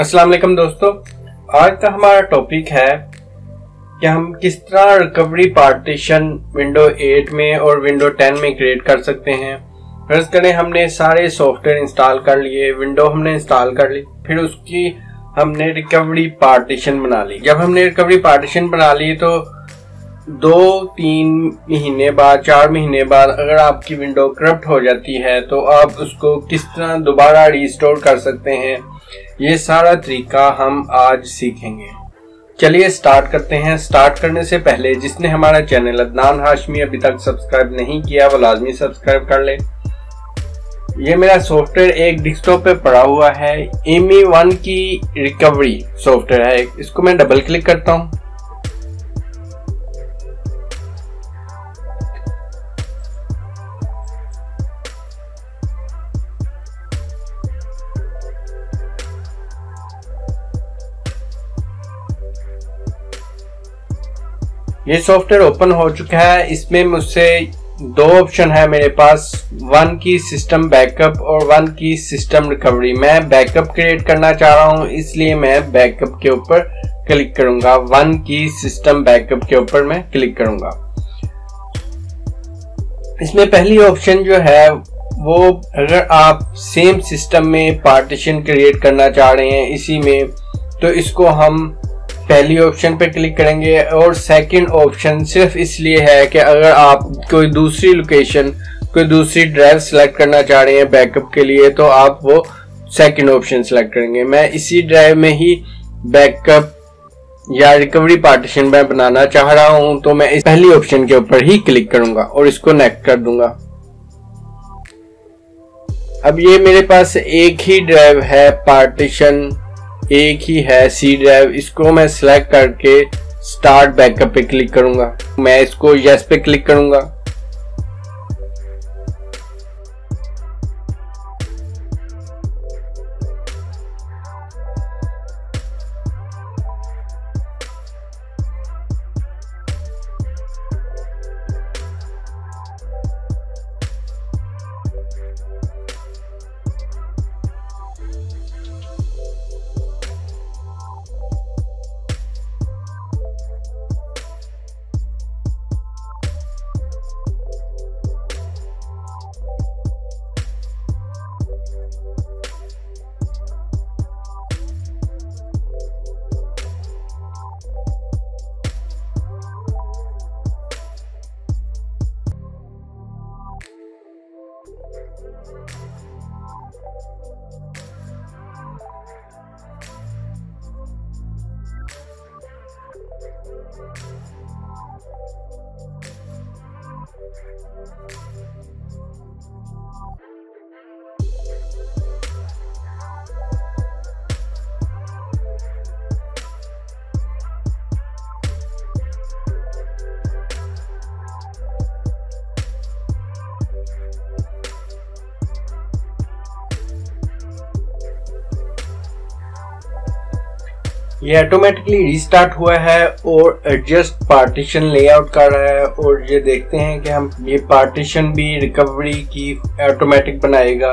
अस्सलाम वालेकुम दोस्तों। आज का हमारा टॉपिक है कि हम किस तरह रिकवरी पार्टीशन विंडो 8 में और विंडो 10 में क्रिएट कर सकते हैं। फ़र्ज़ करें, हमने सारे सॉफ्टवेयर इंस्टॉल कर लिए विंडो हमने इंस्टॉल कर ली, फिर उसकी हमने रिकवरी पार्टीशन बना ली। जब हमने रिकवरी पार्टीशन बना ली तो दो, तीन महीने बाद, चार महीने बाद अगर आपकी विंडो करप्ट हो जाती है तो आप उसको किस तरह दोबारा रिस्टोर कर सकते हैं। ये सारा तरीका हम आज सीखेंगे। चलिए स्टार्ट करते हैं। स्टार्ट करने से पहले जिसने हमारा चैनल अदनान हाशमी अभी तक सब्सक्राइब नहीं किया, वो लाजमी सब्सक्राइब कर ले। ये मेरा सॉफ्टवेयर एक डिस्कटॉप पे पड़ा हुआ है। M one key recovery software है। इसको मैं डबल क्लिक करता हूँ। ये सॉफ्टवेयर ओपन हो चुका है। इसमें मुझसे दो ऑप्शन है मेरे पास। वन की सिस्टम बैकअप और वन की सिस्टम रिकवरी मैं बैकअप क्रिएट करना चाह रहा हूँ, इसलिए मैं बैकअप के ऊपर क्लिक करूँगा। वन की सिस्टम बैकअप के ऊपर मैं क्लिक करूँगा। इसमें पहली ऑप्शन जो है, वो अगर आप सेम सिस्टम में पार्टीशन क्रिएट करना चाह रहे हैं इसी में तो इसको हम पहली ऑप्शन पे क्लिक करेंगे और सेकंड ऑप्शन सिर्फ़ इसलिए है कि अगर आप कोई दूसरी लोकेशन कोई दूसरी ड्राइव सेलेक्ट करना चाह रहे हैं बैकअप के लिए तो आप वो सेकंड ऑप्शन सेलेक्ट करेंगे। मैं इसी ड्राइव में ही बैकअप या रिकवरी पार्टीशन मैं बनाना चाह रहा हूँ तो मैं इस पहली ऑप्शन के ऊपर ही क्लिक करूँगा और इसको नेक्स्ट कर दूँगा। अब ये मेरे पास एक ही ड्राइव है पार्टीशन एक ही है सी ड्राइव इसको मैं सिलेक्ट करके स्टार्ट बैकअप पे क्लिक करूँगा। मैं इसको यस पे क्लिक करूँगा। Thank you. ये ऑटोमेटिकली रिस्टार्ट हुआ है और एडजस्ट पार्टीशन लेआउट कर रहा है और ये देखते हैं कि हम, ये पार्टीशन भी रिकवरी की ऑटोमेटिक बनाएगा।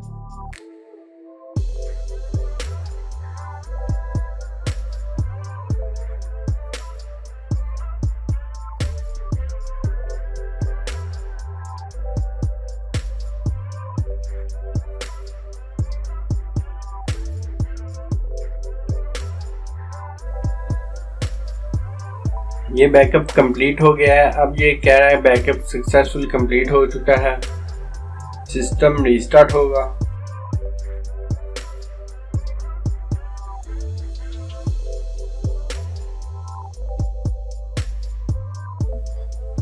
ये बैकअप कंप्लीट हो गया है। अब ये कह रहा है बैकअप सक्सेसफुल कंप्लीट हो चुका है। सिस्टम रीस्टार्ट होगा।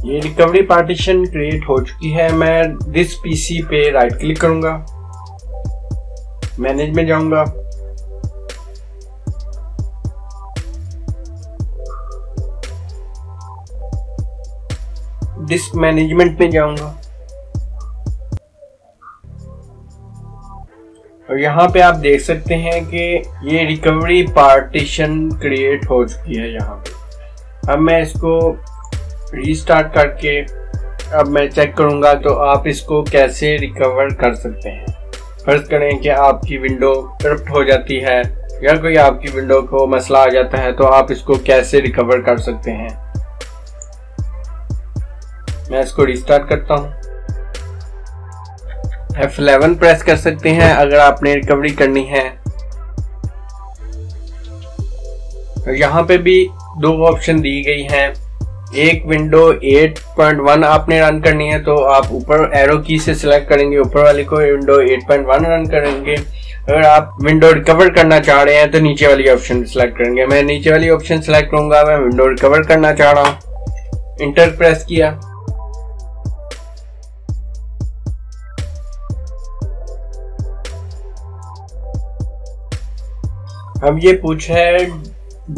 ये रिकवरी पार्टीशन क्रिएट हो चुकी है। मैं दिस पीसी पे राइट क्लिक करूँगा। मैनेज में जाऊँगा। डिस्क मैनेजमेंट में जाऊँगा। और यहाँ पे आप देख सकते हैं कि ये रिकवरी पार्टीशन क्रिएट हो चुकी है यहाँ पे। अब मैं इसको रीस्टार्ट करके अब मैं चेक करूँगा तो आप इसको कैसे रिकवर कर सकते हैं। फ़र्ज़ करें कि आपकी विंडो करप्ट हो जाती है। या कोई आपकी विंडो को मसला आ जाता है तो आप इसको कैसे रिकवर कर सकते हैं। मैं इसको रिस्टार्ट करता हूँ। F11 प्रेस कर सकते हैं अगर आपने रिकवरी करनी है। यहाँ पे भी दो ऑप्शन दी गई हैं। एक विंडो 8.1 आपने रन करनी है तो आप ऊपर एरो की से सिलेक्ट करेंगे। ऊपर वाले को विंडो 8.1 रन करेंगे। अगर आप विंडो रिकवर करना चाह रहे हैं तो नीचे वाली ऑप्शन सिलेक्ट करेंगे। मैं नीचे वाली ऑप्शन सिलेक्ट करूँगा, मैं विंडो रिकवर करना चाह रहा हूँ। इंटर प्रेस किया। अब ये पूछा है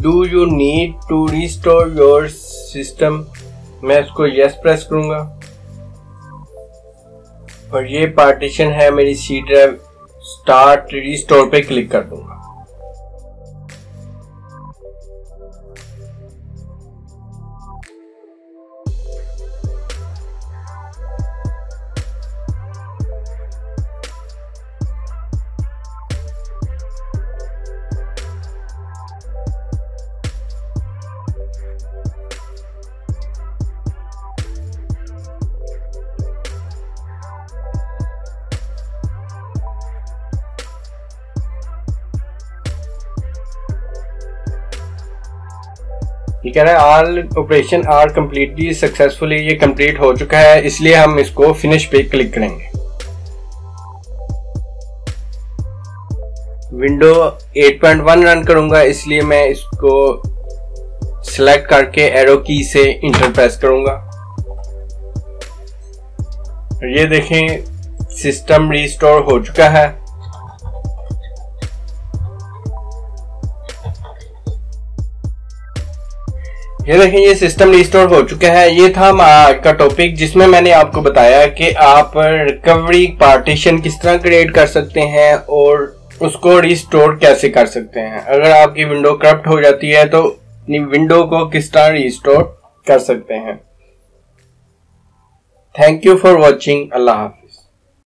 do you need to restore your system मैं इसको यस प्रेस करूँगा। और ये पार्टीशन है मेरी सी ड्राइव स्टार्ट रिस्टोर पे क्लिक कर दूँगा। ये कह रहा है all operation are completely successfully ये कंप्लीट हो चुका है, इसलिए हम इसको फिनिश पे क्लिक करेंगे। विंडो 8.1 रन करूँगा, इसलिए मैं इसको सिलेक्ट करके एरो की से इंटर प्रेस करूँगा। ये देखें सिस्टम रिस्टोर हो चुका है। ये देखें ये सिस्टम रिस्टोर हो चुका है। ये था का टॉपिक जिसमें मैंने आपको बताया कि आप रिकवरी पार्टीशन किस तरह क्रिएट कर सकते हैं और उसको रिस्टोर कैसे कर सकते हैं। अगर आपकी विंडो करप्ट हो जाती है तो विंडो को किस तरह रिस्टोर कर सकते हैं। Thank you for watching Allah